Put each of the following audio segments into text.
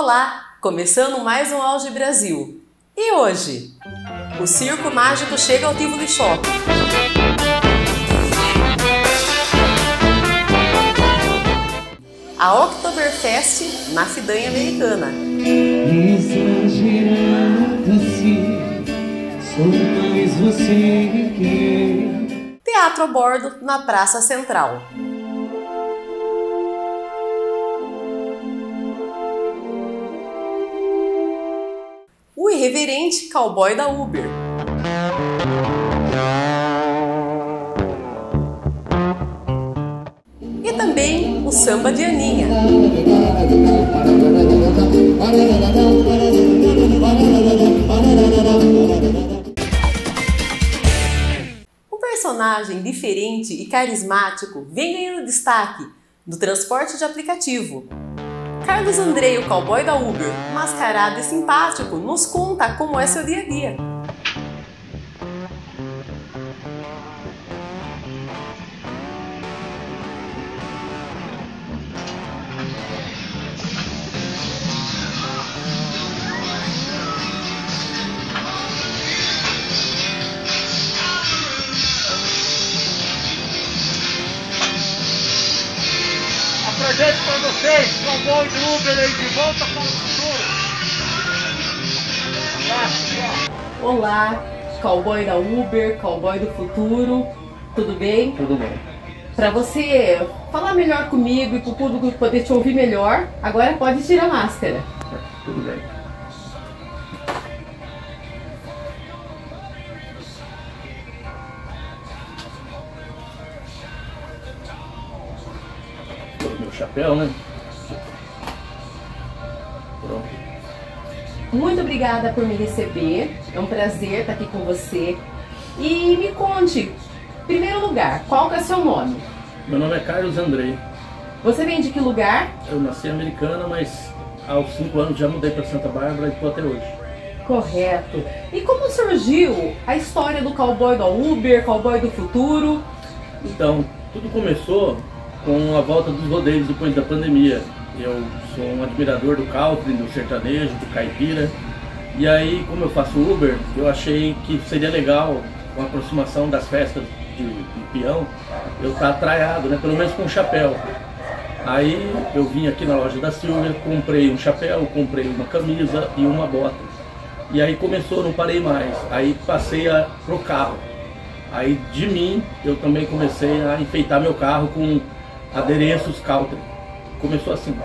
Olá, começando mais um Auge Brasil. E hoje? O Circo Mágico chega ao Tivoli Shopping. A Oktoberfest na Fidanha Americana. Teatro a bordo na Praça Central. Irreverente cowboy da Uber. E também o samba de Aninha. Um personagem diferente e carismático vem ganhando destaque no transporte de aplicativo. Carlos Andrei, o cowboy da Uber, mascarado e simpático, nos conta como é seu dia a dia. Cowboy do Uber aí de volta para o futuro. Olá, cowboy da Uber, cowboy do futuro, tudo bem? Tudo bem. Para você falar melhor comigo e para o público poder te ouvir melhor, agora pode tirar a máscara. Tudo bem. Meu chapéu, né? Obrigada por me receber, é um prazer estar aqui com você. E me conte, em primeiro lugar, qual é seu nome? Meu nome é Carlos Andrei. Você vem de que lugar? Eu nasci americana, mas aos 5 anos já mudei para Santa Bárbara e estou até hoje. Correto. E como surgiu a história do cowboy da Uber, cowboy do futuro? Então, tudo começou com a volta dos rodeios depois da pandemia. Eu sou um admirador do country, do sertanejo, do caipira. E aí, como eu faço Uber, eu achei que seria legal, com a aproximação das festas de, de peão, eu estar traiado, né? pelo menos com um chapéu. Aí eu vim aqui na loja da Silvia, comprei um chapéu, comprei uma camisa e uma bota. E aí começou, não parei mais. Aí passei a, pro carro. Aí de mim eu também comecei a enfeitar meu carro com adereços country. Começou assim.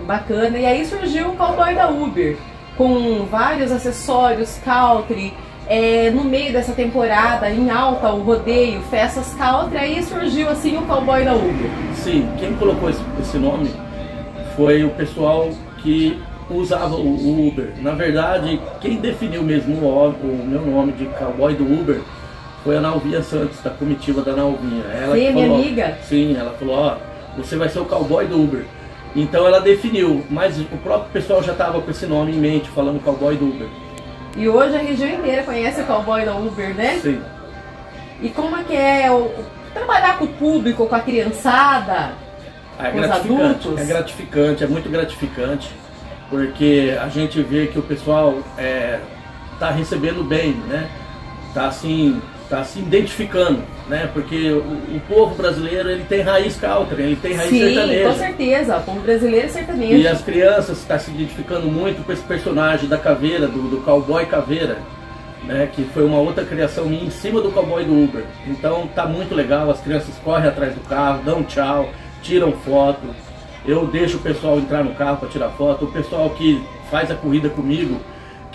Bacana. E aí surgiu o cowboy da Uber, com vários acessórios country. É, no meio dessa temporada, em alta, o rodeio, festas country, aí surgiu assim o cowboy da Uber. Sim, quem colocou esse, esse nome foi o pessoal que usava o, Uber. Na verdade, quem definiu mesmo o, o meu nome de cowboy do Uber foi a Nalvinha Santos, da comitiva da Nalvinha. Ela Sim, que minha falou, amiga. Sim, ela falou, ó, você vai ser o cowboy do Uber. Então ela definiu, mas o próprio pessoal já estava com esse nome em mente, falando cowboy do Uber. E hoje a região inteira conhece o cowboy da Uber, né? Sim. E como é que é o, trabalhar com o público, com a criançada? É Com os gratificante, adultos? é gratificante, é muito gratificante, porque a gente vê que o pessoal está recebendo bem, né? Tá assim, tá se identificando, né? Porque o, o povo brasileiro ele tem raiz country, ele tem raiz Sim, sertaneja. com certeza. O povo brasileiro é sertanejo. E as crianças estão se identificando muito com esse personagem da caveira, do, do cowboy caveira, né? Que foi uma outra criação minha em cima do cowboy do Uber. Então tá muito legal, as crianças correm atrás do carro, dão tchau, tiram foto. Eu deixo o pessoal entrar no carro para tirar foto. O pessoal que faz a corrida comigo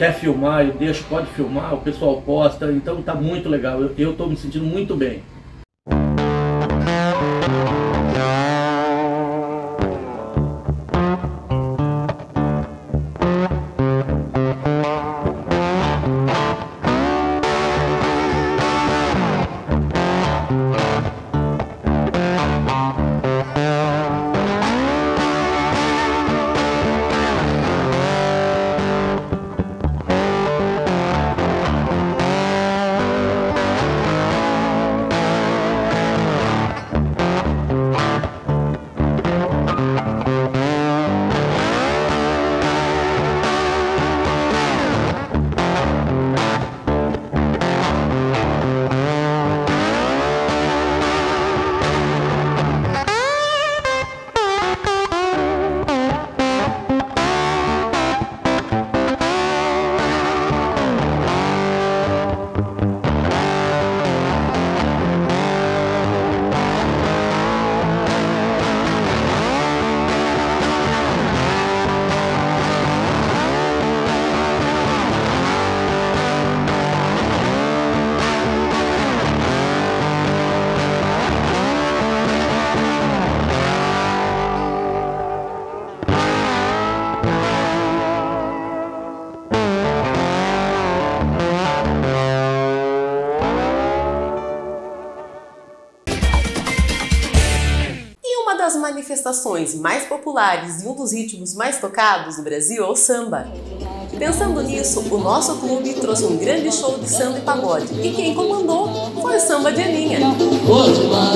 quer filmar, eu deixo, pode filmar, o pessoal posta. Então tá muito legal. Eu, eu tô me sentindo muito bem. Manifestações mais populares e um dos ritmos mais tocados do Brasil é o samba. Pensando nisso, o nosso clube trouxe um grande show de samba e pagode, e quem comandou foi o samba de Aninha. Hoje lá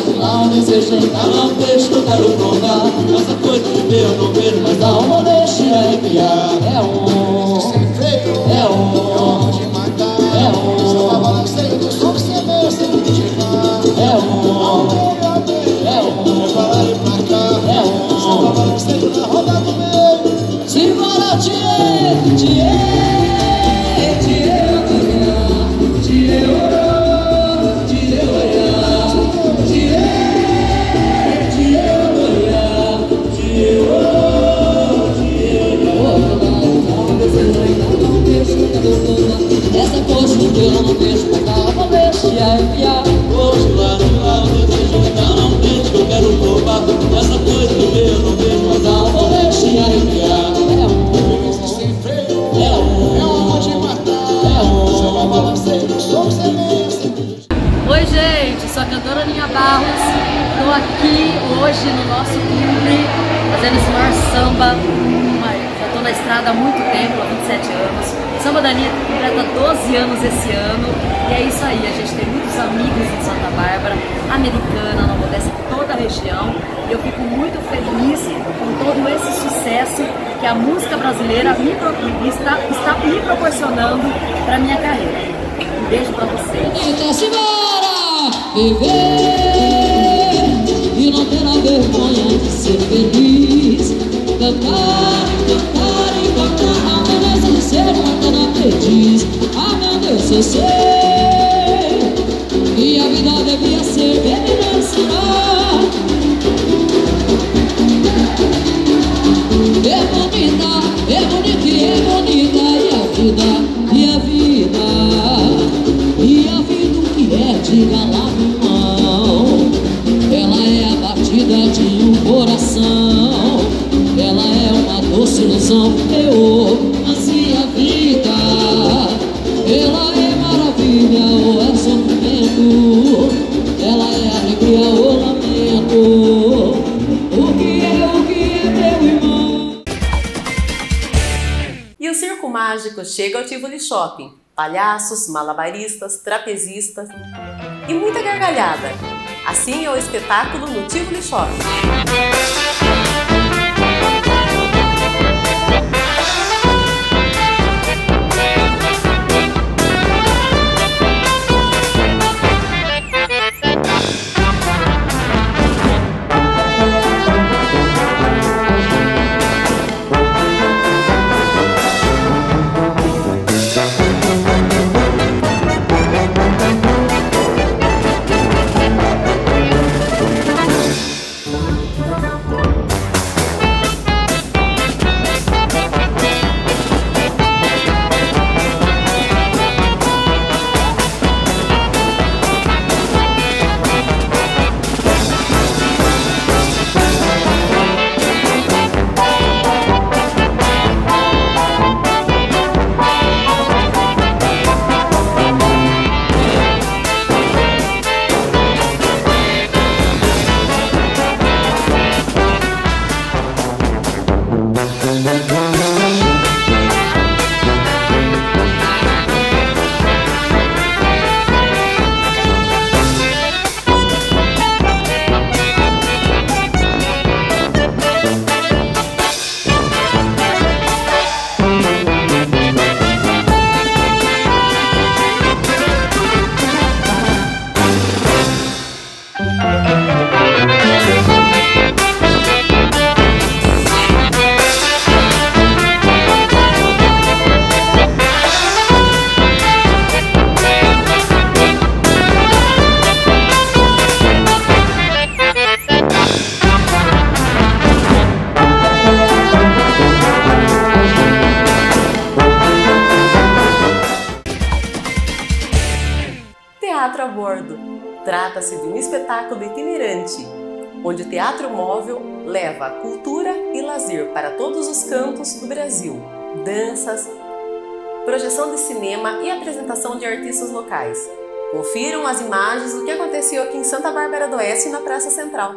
sucesso que a música brasileira me, está, está me proporcionando para minha carreira. Um beijo para vocês. Então simbora viver E não ter a vergonha de ser feliz Cantar, cantar e cantar A beleza de ser uma cana aprendiz Ah meu Deus, eu sei Que a vida devia ser bem ensinar E a chega ao Tivoli Shopping. Palhaços, malabaristas, trapezistas e muita gargalhada. Assim é o espetáculo no Tivoli Shopping. A Bordo. Trata-se de um espetáculo itinerante, onde o teatro móvel leva cultura e lazer para todos os cantos do Brasil. Danças, projeção de cinema e apresentação de artistas locais. Confiram as imagens do que aconteceu aqui em Santa Bárbara do Oeste na Praça Central.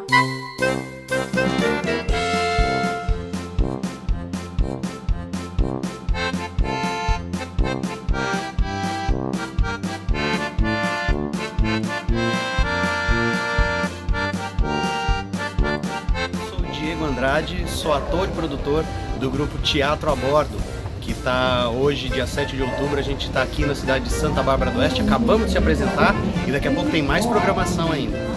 Sou ator e produtor do grupo Teatro a Bordo, que está hoje, dia 7 de outubro, a gente está aqui na cidade de Santa Bárbara do Oeste, acabamos de se apresentar e daqui a pouco tem mais programação ainda.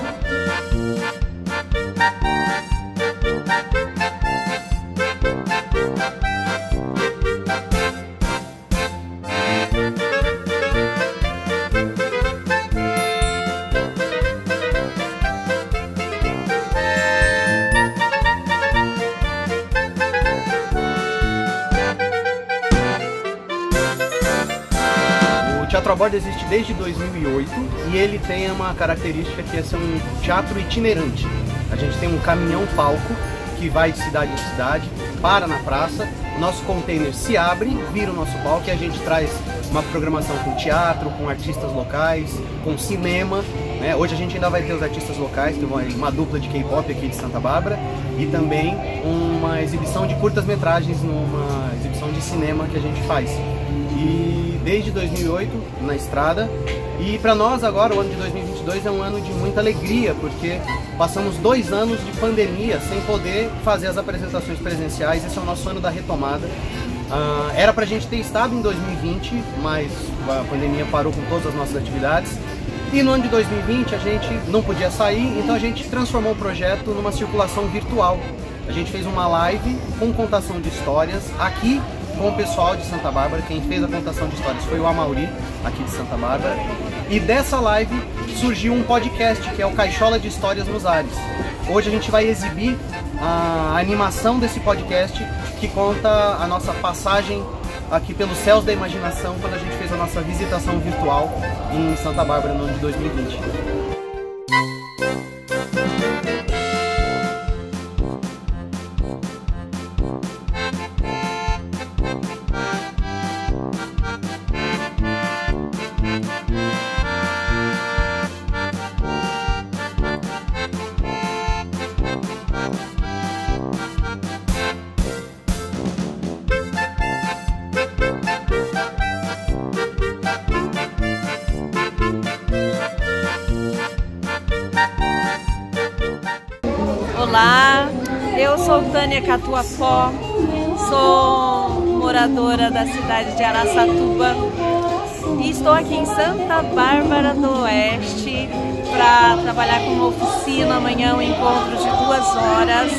Teatro a Bordo existe desde 2008 e ele tem uma característica que é ser um teatro itinerante. A gente tem um caminhão-palco que vai de cidade em cidade, para na praça, o nosso container se abre, vira o nosso palco e a gente traz uma programação com teatro, com artistas locais, com cinema. Né? Hoje a gente ainda vai ter os artistas locais, tem uma, uma dupla de K-pop aqui de Santa Bárbara e também uma exibição de curtas-metragens numa exibição de cinema que a gente faz. E desde 2008 na estrada e para nós agora o ano de 2022 é um ano de muita alegria porque passamos dois anos de pandemia sem poder fazer as apresentações presenciais. Esse é o nosso ano da retomada. Uh, era para a gente ter estado em 2020, mas a pandemia parou com todas as nossas atividades. E no ano de 2020 a gente não podia sair, então a gente transformou o projeto numa circulação virtual. A gente fez uma live com contação de histórias aqui com o pessoal de Santa Bárbara. Quem fez a contação de histórias foi o Amauri, aqui de Santa Bárbara. E dessa live surgiu um podcast que é o Caixola de Histórias nos Ares. Hoje a gente vai exibir a animação desse podcast que conta a nossa passagem aqui pelos céus da imaginação quando a gente fez a nossa visitação virtual em Santa Bárbara no ano de 2020. Sou Tânia Catuapó, sou moradora da cidade de Araçatuba e estou aqui em Santa Bárbara do Oeste para trabalhar com uma oficina amanhã, um encontro de duas horas.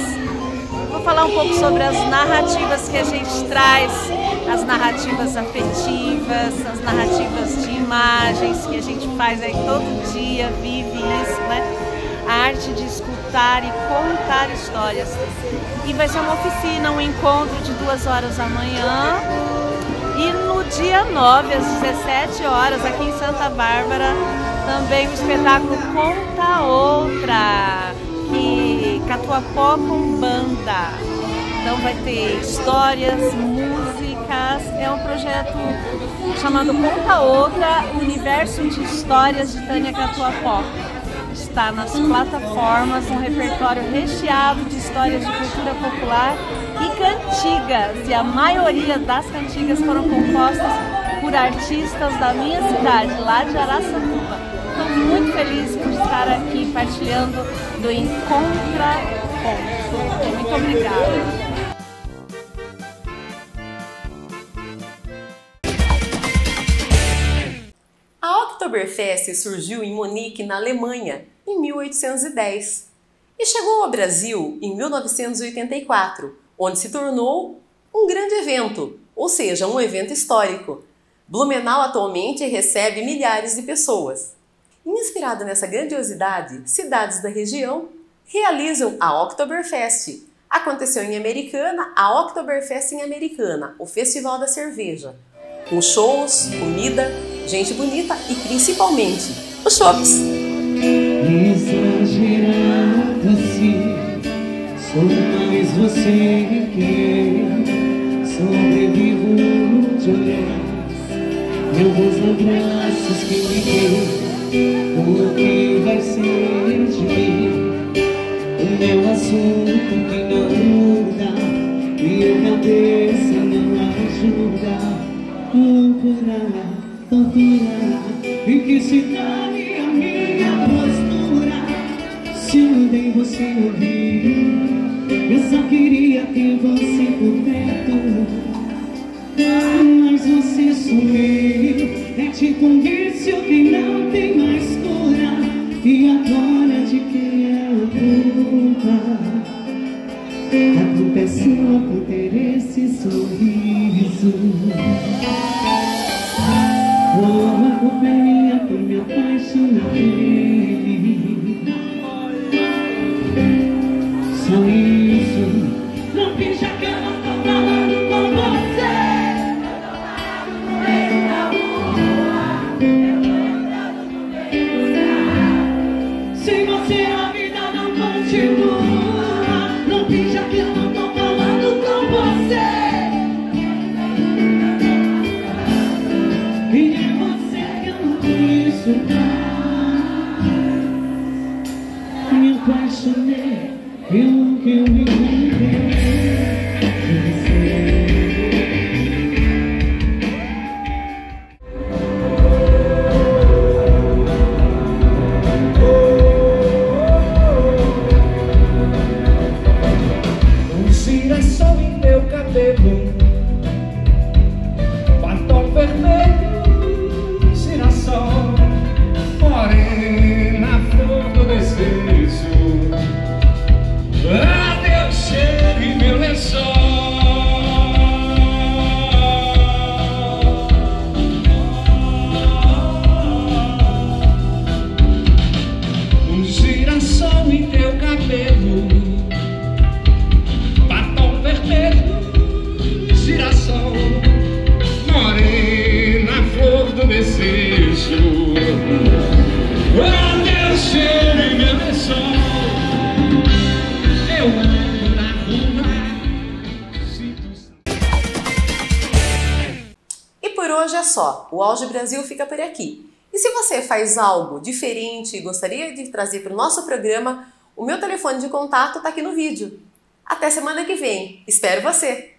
Vou falar um pouco sobre as narrativas que a gente traz, as narrativas afetivas, as narrativas de imagens que a gente faz aí todo dia, vive isso, né? a arte de escutar e contar histórias. E vai ser uma oficina, um encontro de duas horas da manhã. E no dia 9, às 17 horas, aqui em Santa Bárbara, também o espetáculo Conta Outra, que Catuapó com banda. Então vai ter histórias, músicas, é um projeto chamado Conta Outra, Universo de Histórias de Tânia Catuapó está nas plataformas, um repertório recheado de histórias de cultura popular e cantigas. E a maioria das cantigas foram compostas por artistas da minha cidade, lá de Araçatuba. Estou muito feliz por estar aqui partilhando do Encontra Ponto. Muito obrigada. Oktoberfest surgiu em Munique, na Alemanha, em 1810 e chegou ao Brasil em 1984, onde se tornou um grande evento, ou seja, um evento histórico. Blumenau atualmente recebe milhares de pessoas. Inspirada nessa grandiosidade, cidades da região realizam a Oktoberfest. Aconteceu em Americana a Oktoberfest em Americana, o Festival da Cerveja, com shows, comida, gente bonita e principalmente os shops. Exagerado assim, sou mais você que de olhar. Abraços que me deu, o que vai ser de mim? O meu assunto que não muda, minha cabeça não ajuda. Loucura, tortura, e que se dane a minha postura. Se eu dei você ouvir Eu só queria ter você por perto Mas você sumiu É tipo um vício que não tem mais cura E agora de quem é a culpa? A culpa é sua por ter esse sorriso Oh, a culpa é minha por me hoje é só. O Auge Brasil fica por aqui. E se você faz algo diferente e gostaria de trazer para o nosso programa, o meu telefone de contato está aqui no vídeo. Até semana que vem. Espero você!